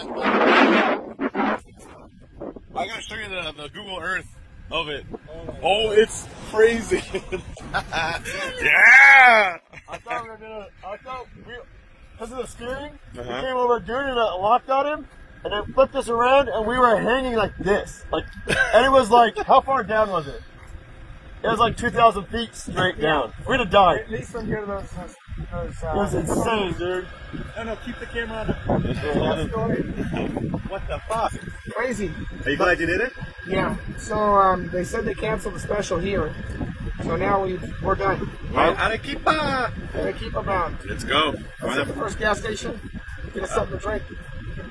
I gotta show you the, the Google Earth of it. Oh, oh it's crazy. yeah. I thought we were gonna. I thought we, because of the steering, uh-huh. we came over dude and uh, locked on him, and then flipped us around, and we were hanging like this, like, and it was like, how far down was it? It was like 2,000 feet straight down. We're gonna die. At least from here those, those, those It was uh, insane, dude. no, no, keep the camera on the. What the fuck? Crazy. Are you glad you did it? Yeah. So um, they said they canceled the special here. So now we we're done. Well, Arequipa. Gotta keep them out. Let's go. What's at the first gas station? Get us something to drink.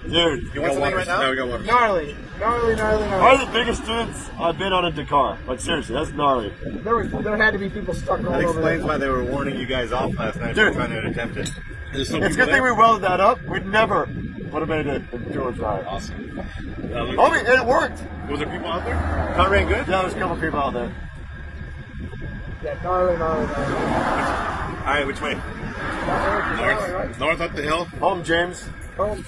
Dude, You want something right now? No, we got water. Gnarly, gnarly, gnarly, one gnarly. of the biggest students I've been on in Dakar. Like, seriously, that's gnarly. There was there had to be people stuck all That over explains there. why they were warning you guys off last night Dude. for trying to attempt it. There's some It's a people good thing we there. welded that up. We'd never would have made it in two or five. Awesome. Look- Oh, it worked. was there people out there? Car ran good? Yeah, there's a couple people out there. Yeah, gnarly, gnarly, gnarly. All right, which way? Gnarly, gnarly. North, north up the hill. Home, James. Holmes.